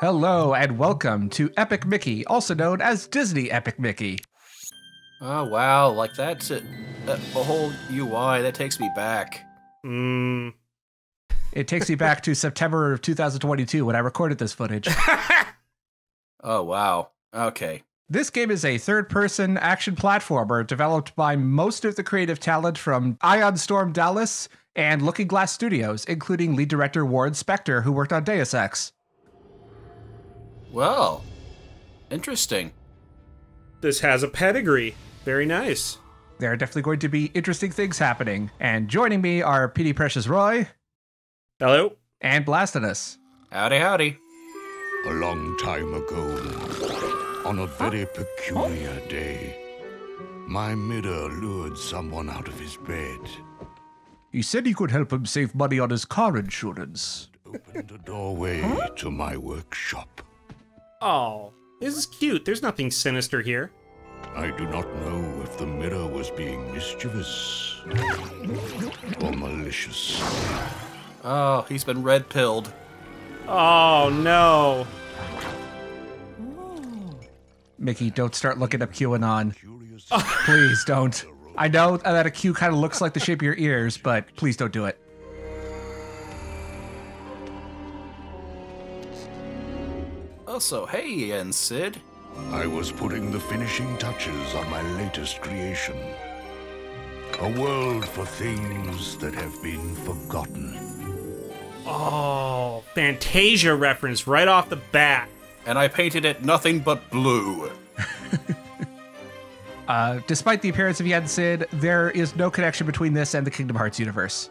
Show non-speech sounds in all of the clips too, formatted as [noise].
Hello and welcome to Epic Mickey, also known as Disney Epic Mickey. Oh wow, like that's it. That a whole UI that takes me back. Mm. It takes me back to [laughs] September of 2022 when I recorded this footage. [laughs] Oh wow. Okay. This game is a third person action platformer developed by most of the creative talent from Ion Storm Dallas and Looking Glass Studios, including lead director Warren Spector, who worked on Deus Ex. Well, interesting. This has a pedigree. Very nice. There are definitely going to be interesting things happening. And joining me are PD Precious Roy Hello? and Blastinus. Howdy, howdy. A long time ago, on a very peculiar day, my mirror lured someone out of his bed, He said he could help him save money on his car insurance. opened a doorway to my workshop. Oh, this is cute. There's nothing sinister here. I do not know if the mirror was being mischievous or malicious. Oh, he's been red pilled. Oh, no. Mickey, don't start looking up QAnon. Curious Please don't. I know that a Q kind of looks like the shape of your ears, but please don't do it. Also, hey Yen Sid. I was putting the finishing touches on my latest creation. A world for things that have been forgotten. Oh, Fantasia reference right off the bat. And I painted it nothing but blue. [laughs] Uh, despite the appearance of Yen Sid, there is no connection between this and the Kingdom Hearts universe.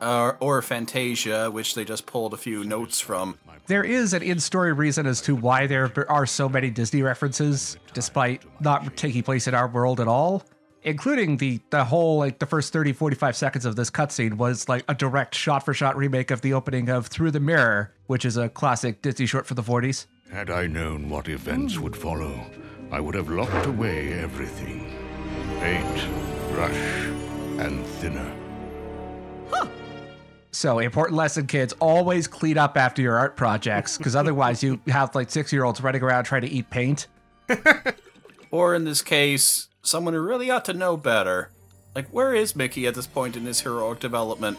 Uh, or Fantasia, which they just pulled a few notes from. There is an in-story reason as to why there are so many Disney references, despite not taking place in our world at all. Including the the whole like the first 30 45 seconds of this cutscene was like a direct shot for shot remake of the opening of Through the Mirror, which is a classic Disney short for the 40s. Had I known what events would follow, I would have locked away everything paint, brush, and thinner. So, important lesson, kids: always clean up after your art projects, because otherwise you [laughs] have like six-year-olds running around trying to eat paint. [laughs] Or in this case, someone who really ought to know better. Like, where is Mickey at this point in his heroic development?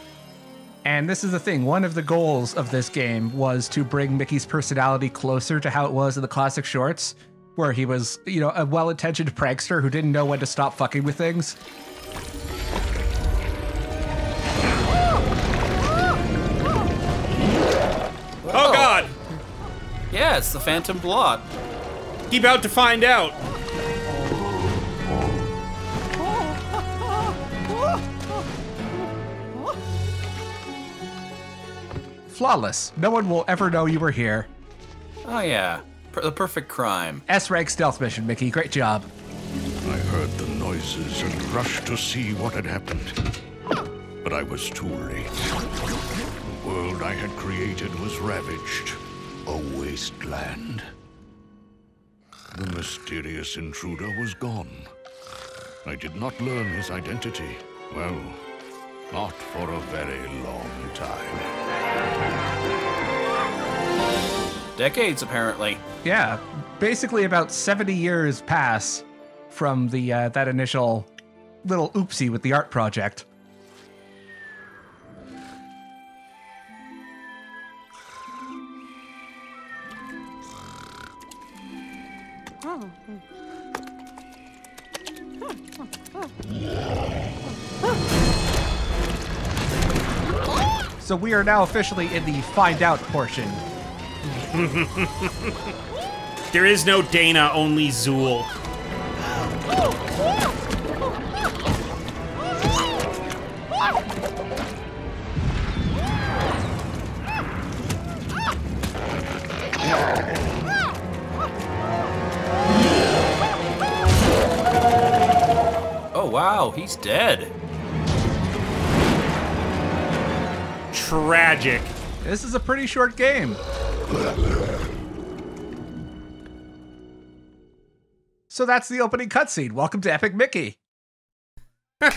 And this is the thing: one of the goals of this game was to bring Mickey's personality closer to how it was in the classic shorts, where he was, you know, a well-intentioned prankster who didn't know when to stop fucking with things. Oh, oh, God. Yeah, it's the Phantom Blot. Keep out to find out. Flawless. No one will ever know you were here. Oh yeah, per- the perfect crime. S-rank stealth mission, Mickey. Great job. I heard the noises and rushed to see what had happened. But I was too late. The world I had created was ravaged, a wasteland. The mysterious intruder was gone. I did not learn his identity. Well, not for a very long time. Decades, apparently. Yeah, basically about 70 years pass from the uh, that initial little oopsie with the art project. So we are now officially in the find out portion. There is no Dana, only Zuul. Oh wow, he's dead. Tragic. This is a pretty short game. So that's the opening cutscene. Welcome to Epic Mickey. [laughs]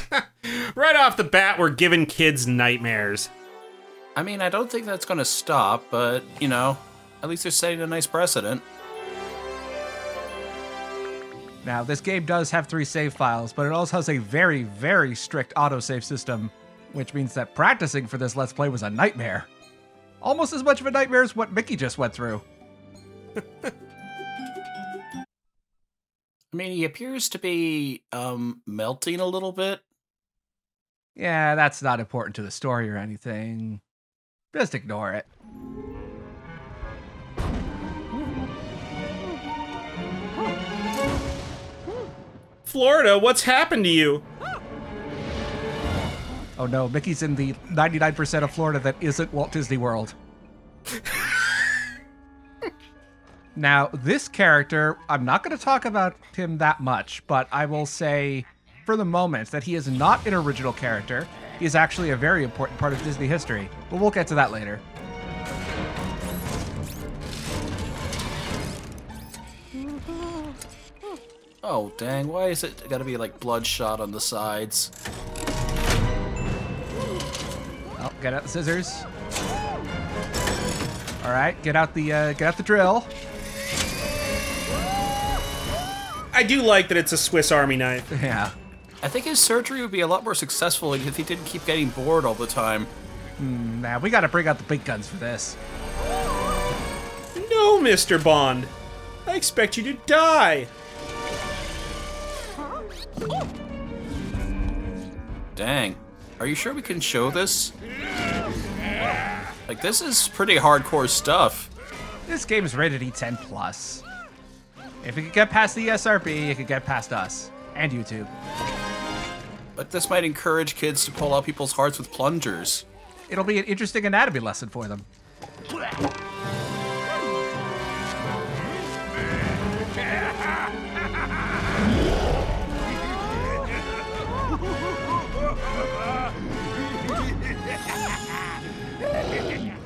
Right off the bat, we're giving kids nightmares. I mean, I don't think that's gonna stop, but you know, At least they're setting a nice precedent. Now, this game does have three save files, but it also has a very, very strict autosave system, which means that practicing for this Let's Play was a nightmare. Almost as much of a nightmare as what Mickey just went through. I mean, he appears to be um, melting a little bit. Yeah, that's not important to the story or anything. Just ignore it. Florida, what's happened to you? Oh no, Mickey's in the 99% of Florida that isn't Walt Disney World. [laughs] now, this character, I'm not going to talk about him that much, but I will say for the moment that he is not an original character. He is actually a very important part of Disney history, but we'll get to that later. Oh, dang. Why is it gotta be like bloodshot on the sides? Get out the scissors. All right, get out the uh, get out the drill. I do like that it's a Swiss Army knife. [laughs] Yeah. I think his surgery would be a lot more successful if he didn't keep getting bored all the time. Nah, we got to bring out the big guns for this. No, Mr. Bond. I expect you to die. Dang. Are you sure we can show this? Like, this is pretty hardcore stuff. This game is rated E10 plus. If it could get past the SRB, it could get past us and YouTube. But this might encourage kids to pull out people's hearts with plungers. It'll be an interesting anatomy lesson for them.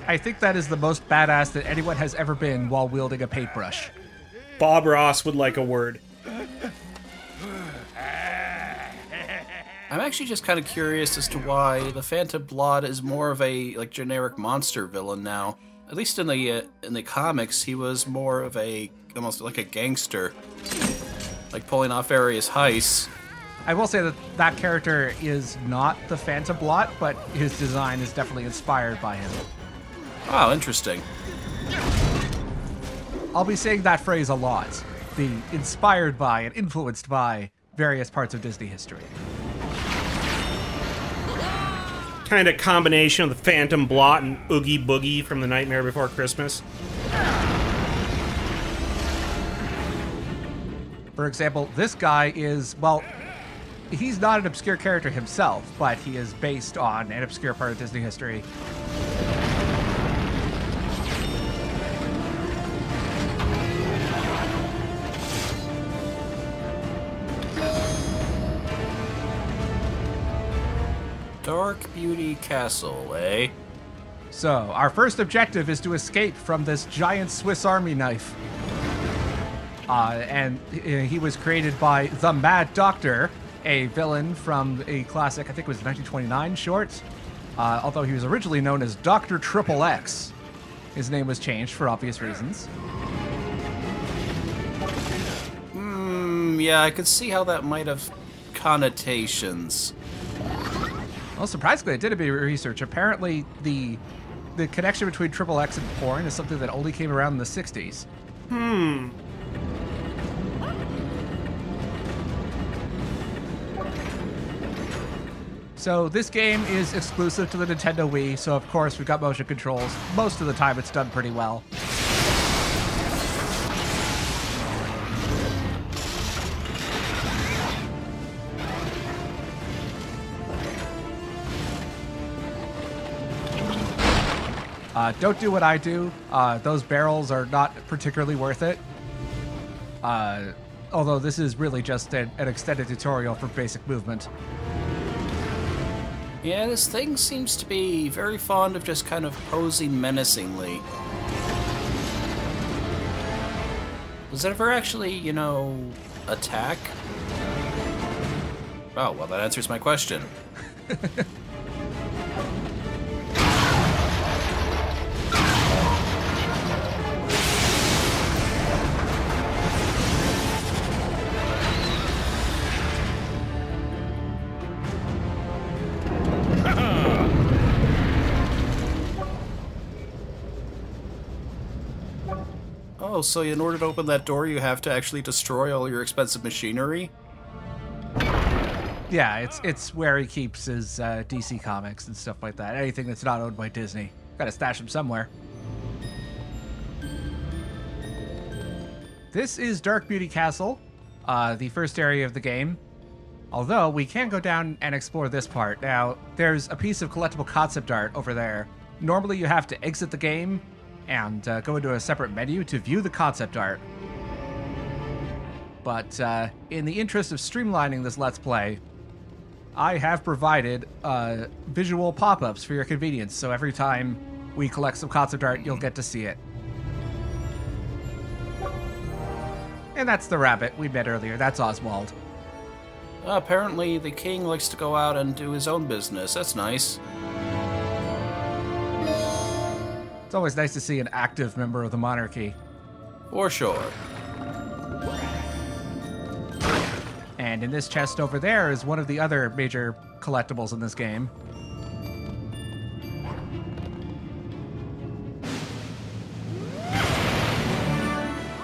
I think that is the most badass that anyone has ever been while wielding a paintbrush. Bob Ross would like a word. I'm actually just kind of curious as to why the Phantom Blot is more of a like generic monster villain now. At least in the uh, in the comics, he was more of a almost like a gangster, like pulling off various heists. I will say that that character is not the Phantom Blot, but his design is definitely inspired by him. Oh, interesting. I'll be saying that phrase a lot. The inspired by and influenced by various parts of Disney history. Kind of combination of the Phantom Blot and Oogie Boogie from The Nightmare Before Christmas. For example, this guy is, well, he's not an obscure character himself, but he is based on an obscure part of Disney history. Dark Beauty Castle, eh? So, our first objective is to escape from this giant Swiss Army knife. Uh, and he he was created by the Mad Doctor, a villain from a classic, I think it was 1929 short. Uh, although he was originally known as Dr. Triple X. His name was changed for obvious reasons. Hmm, yeah, I could see how that might have connotations. Well, surprisingly, I did a bit of research. Apparently, the the connection between Triple X and porn is something that only came around in the 60s. Hmm. So this game is exclusive to the Nintendo Wii, so of course we've got motion controls. Most of the time it's done pretty well. Uh, don't do what I do. Uh, those barrels are not particularly worth it. Uh, although this is really just an, an extended tutorial for basic movement. Yeah, this thing seems to be very fond of just kind of posing menacingly. Does it ever actually, you know, attack? Oh, well, that answers my question. [laughs] Oh, so in order to open that door, you have to actually destroy all your expensive machinery? Yeah, it's it's where he keeps his uh, DC comics and stuff like that. Anything that's not owned by Disney. Got to stash them somewhere. This is Dark Beauty Castle, uh, the first area of the game. Although we can go down and explore this part. Now, there's a piece of collectible concept art over there. Normally, you have to exit the game and uh, go into a separate menu to view the concept art. But uh, in the interest of streamlining this Let's Play, I have provided uh, visual pop ups for your convenience, so every time we collect some concept art, you'll get to see it. And that's the rabbit we met earlier. That's Oswald. Apparently, the king likes to go out and do his own business. That's nice. It's always nice to see an active member of the monarchy. For sure. And in this chest over there is one of the other major collectibles in this game.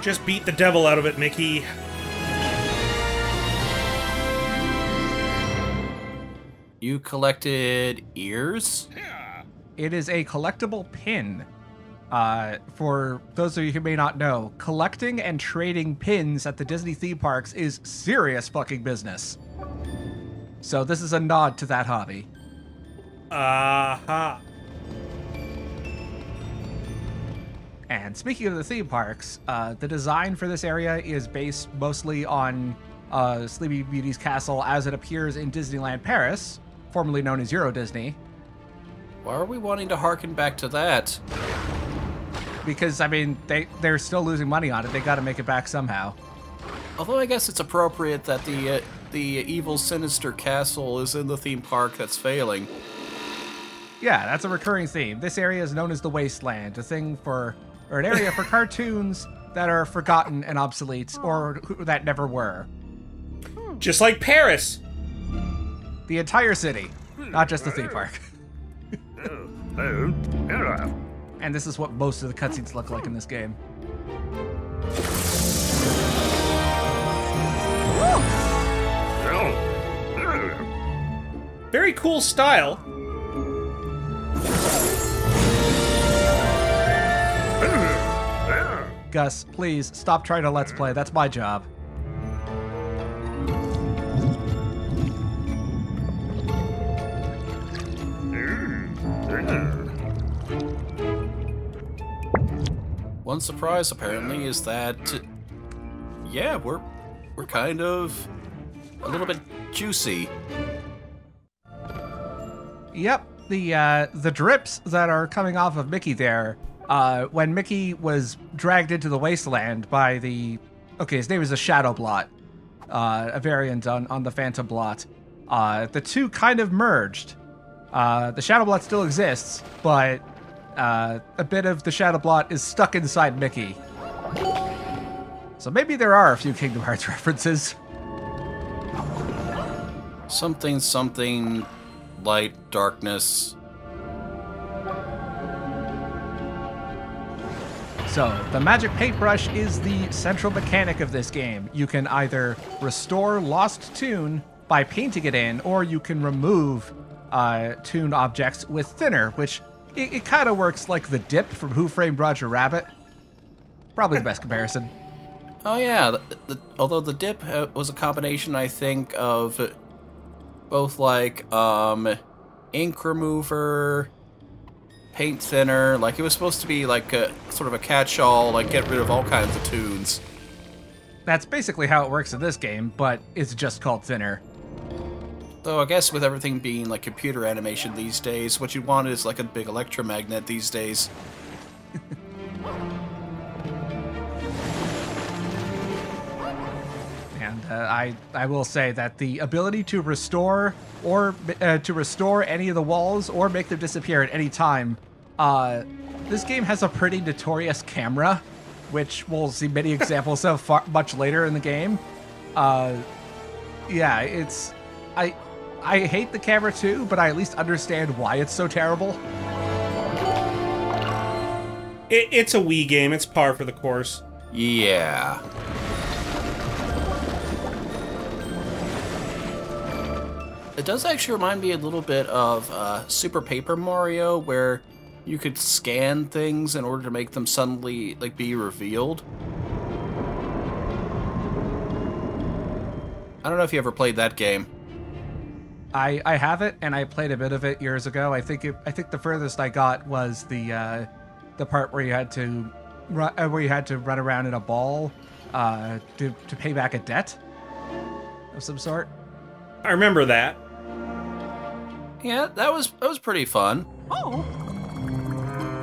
Just beat the devil out of it, Mickey. You collected ears? It is a collectible pin. Uh, for those of you who may not know, collecting and trading pins at the Disney theme parks is serious fucking business. So this is a nod to that hobby. Aha. And speaking of the theme parks, uh, the design for this area is based mostly on uh, Sleeping Beauty's castle as it appears in Disneyland Paris, formerly known as Euro Disney. Why are we wanting to harken back to that? Because I mean, they they're still losing money on it. They got to make it back somehow. Although I guess it's appropriate that the uh, the evil, sinister castle is in the theme park that's failing. Yeah, that's a recurring theme. This area is known as the Wasteland, a thing for or an area for [laughs] cartoons that are forgotten and obsolete, or who, that never were. Just like Paris. The entire city, not just the theme park. [laughs] And this is what most of the cutscenes look like in this game. Very cool style. Gus, please stop trying to let's play. That's my job. Mm, mm. One surprise apparently is that yeah, we're we're kind of a little bit juicy. Yep, the uh, the drips that are coming off of Mickey there. Uh, when Mickey was dragged into the wasteland by the okay, his name is a Shadow Blot, uh, a variant on on the Phantom Blot. Uh, the two kind of merged. Uh, the Shadow Blot still exists, but uh, a bit of the Shadow Blot is stuck inside Mickey. So maybe there are a few Kingdom Hearts [laughs] references. Something something light darkness. So, the magic paintbrush is the central mechanic of this game. You can either restore lost toon by painting it in, or you can remove uh, toon objects with thinner, which it, it kind of works like the dip from Who Framed Roger Rabbit. Probably the best comparison. Oh yeah, the, the, although the dip uh, was a combination, I think, of both like um, ink remover, paint thinner. Like it was supposed to be like a sort of a catch-all, like get rid of all kinds of toons. That's basically how it works in this game, but it's just called thinner. Though I guess with everything being like computer animation these days, what you want is like a big electromagnet these days. And uh, I I will say that the ability to restore or uh, to restore any of the walls or make them disappear at any time, uh, this game has a pretty notorious camera, which we'll see many [laughs] examples of far, much later in the game. Uh, yeah, it's I I hate the camera too, but I at least understand why it's so terrible. It, it's a Wii game. It's par for the course. Yeah. It does actually remind me a little bit of uh, Super Paper Mario, where you could scan things in order to make them suddenly like be revealed. I don't know if you ever played that game. I I have it, and I played a bit of it years ago. I think it, I think the furthest I got was the uh, the part where you had to run, uh, where you had to run around in a ball uh, to to pay back a debt of some sort. I remember that. Yeah, that was that was pretty fun. Oh.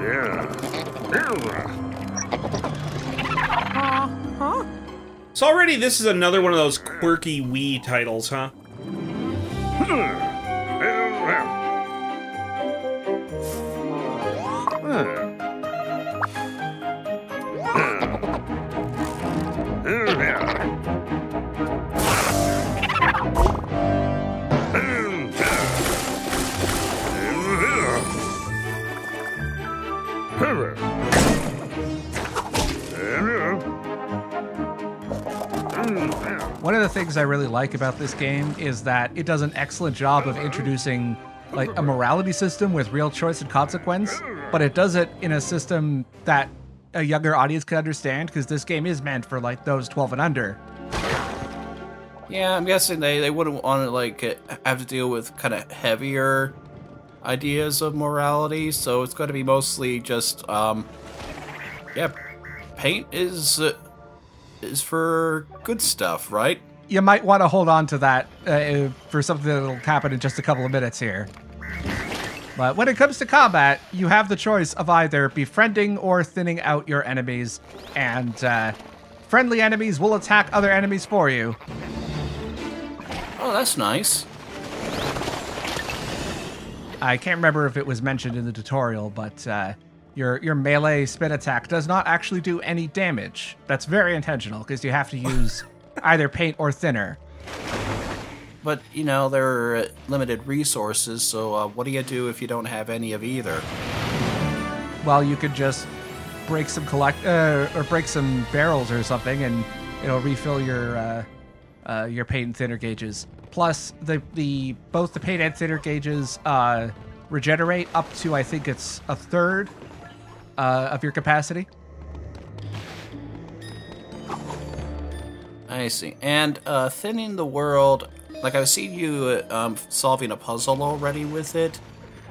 Yeah. Huh. So already this is another one of those quirky Wii titles, huh? Hmm. One hmm. Things I really like about this game is that it does an excellent job of introducing like a morality system with real choice and consequence, but it does it in a system that a younger audience can understand because this game is meant for like those 12 and under. Yeah, I'm guessing they, they wouldn't want to like have to deal with kind of heavier ideas of morality, so it's going to be mostly just um yeah, paint is uh, is for good stuff, right? You might want to hold on to that uh, for something that'll happen in just a couple of minutes here. But when it comes to combat, you have the choice of either befriending or thinning out your enemies, and uh, friendly enemies will attack other enemies for you. Oh, that's nice. I can't remember if it was mentioned in the tutorial, but uh, your your melee spin attack does not actually do any damage. That's very intentional because you have to use either paint or thinner. But you know there are limited resources, so uh, what do you do if you don't have any of either? Well, you could just break some collect uh, or break some barrels or something, and it'll refill your uh, uh, your paint and thinner gauges. Plus, the the both the paint and thinner gauges uh, regenerate up to I think it's a third uh, of your capacity. I see. And uh, thinning the world, like I've seen you um, solving a puzzle already with it.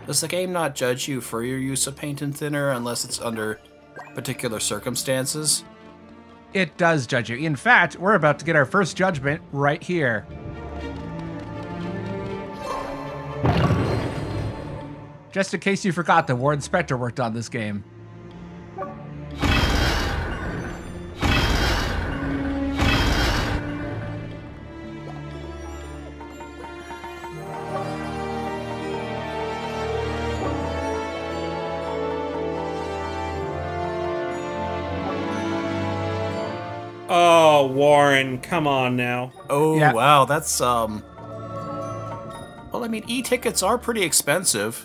Does the game not judge you for your use of paint and thinner unless it's under particular circumstances? It does judge you. In fact, we're about to get our first judgment right here. Just in case you forgot, the Warren Spector worked on this game. Oh, Warren, come on now. Oh Yeah. wow, that's um. Well, I mean, e-tickets are pretty expensive.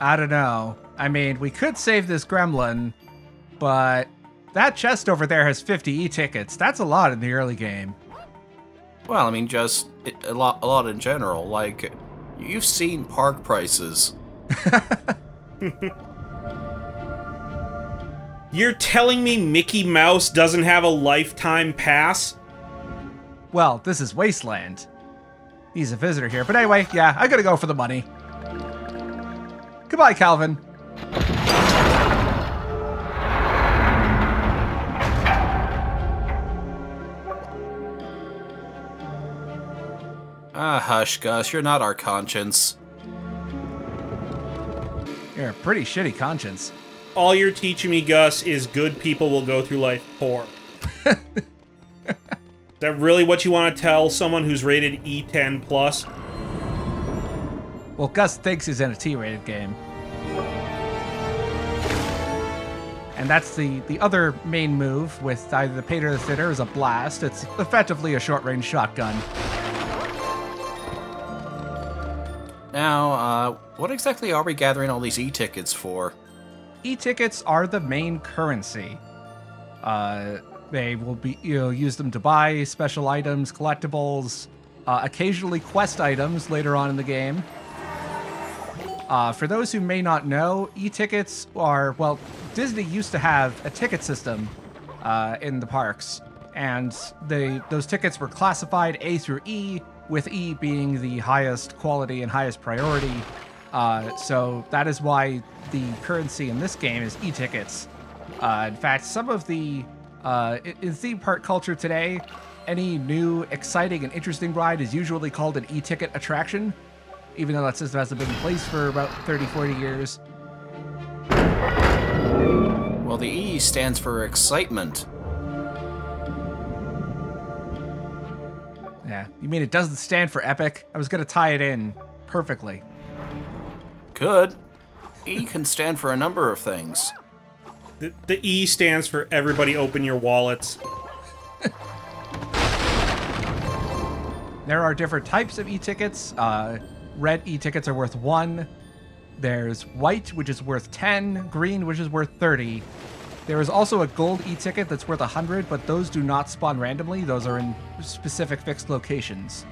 I don't know. I mean, we could save this gremlin, but that chest over there has 50 e-tickets. That's a lot in the early game. Well, I mean, just a lot, a lot in general. Like, you've seen park prices. [laughs] You're telling me Mickey Mouse doesn't have a lifetime pass? Well, this is Wasteland. He's a visitor here. But anyway, yeah, I gotta go for the money. Goodbye, Calvin. Ah, hush, Gus. You're not our conscience. You're a pretty shitty conscience. All you're teaching me, Gus, is good people will go through life poor. [laughs] is that really what you want to tell someone who's rated E10 plus? Well, Gus thinks he's in a T-rated game. And that's the, the other main move with either the paint or the thinner is a blast. It's effectively a short-range shotgun. Now, uh, what exactly are we gathering all these e-tickets for? E-tickets are the main currency. Uh, they will be you know use them to buy special items, collectibles, uh, occasionally quest items later on in the game. Uh, for those who may not know, e-tickets are well, Disney used to have a ticket system uh, in the parks, and they those tickets were classified A through E, with E being the highest quality and highest priority. Uh, so that is why the currency in this game is e-tickets. Uh, in fact, some of the uh, in theme park culture today, any new, exciting, and interesting ride is usually called an e-ticket attraction, even though that system hasn't been in place for about 30, 40 years. Well, the E stands for excitement. Yeah, you mean it doesn't stand for epic? I was gonna tie it in perfectly. Could. E can stand for a number of things. The, the E stands for everybody open your wallets. There are different types of e-tickets. Uh, red e-tickets are worth one. There's white, which is worth 10. Green, which is worth 30. There is also a gold e-ticket that's worth 100, but those do not spawn randomly. Those are in specific fixed locations.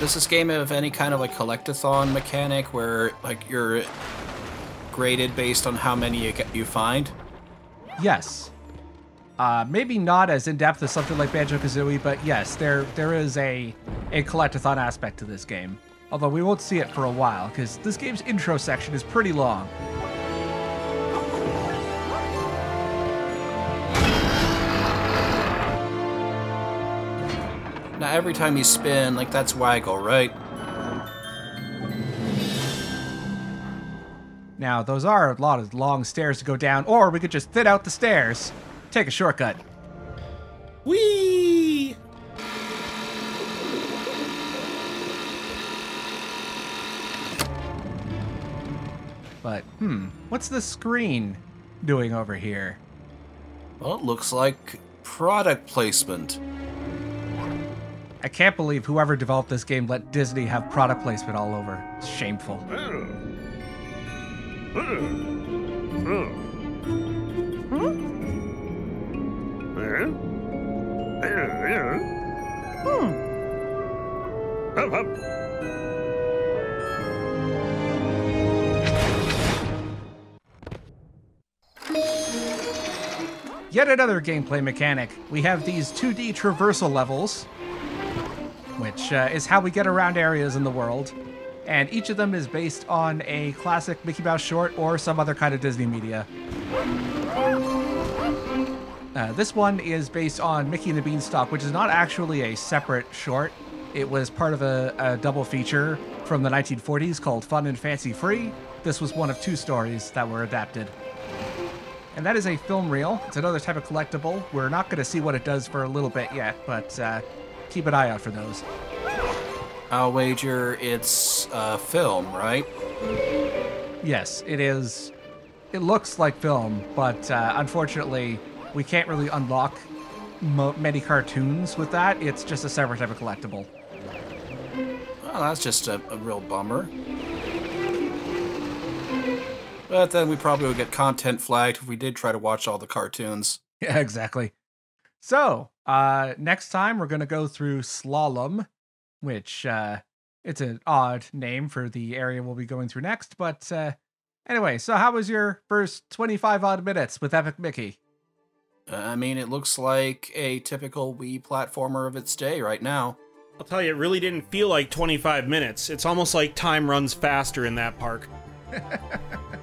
Does this game have any kind of like collectathon mechanic where like you're graded based on how many you get, you find? Yes. Uh, maybe not as in depth as something like Banjo Kazooie, but yes, there there is a a collectathon aspect to this game. Although we won't see it for a while because this game's intro section is pretty long. Now every time you spin, like that's waggle, right? Now those are a lot of long stairs to go down, or we could just thin out the stairs, take a shortcut. Whee! But hmm, what's the screen doing over here? Well, it looks like product placement. I can't believe whoever developed this game let Disney have product placement all over. It's shameful. Yet another gameplay mechanic. We have these 2D traversal levels, which uh, is how we get around areas in the world. And each of them is based on a classic Mickey Mouse short or some other kind of Disney media. Uh, this one is based on Mickey and the Beanstalk, which is not actually a separate short. It was part of a, a double feature from the 1940s called Fun and Fancy Free. This was one of two stories that were adapted. And that is a film reel. It's another type of collectible. We're not going to see what it does for a little bit yet, but uh, keep an eye out for those. I'll wager it's uh, film, right? Yes, it is. It looks like film, but uh, unfortunately, we can't really unlock mo- many cartoons with that. It's just a separate type of collectible. Well, that's just a, a real bummer. But then we probably would get content flagged if we did try to watch all the cartoons. Yeah, [laughs] exactly. So, uh, next time we're going to go through Slalom, which uh, it's an odd name for the area we'll be going through next. But uh, anyway, so how was your first 25 odd minutes with Epic Mickey? Uh, I mean, it looks like a typical Wii platformer of its day right now. I'll tell you, it really didn't feel like 25 minutes. It's almost like time runs faster in that park. [laughs]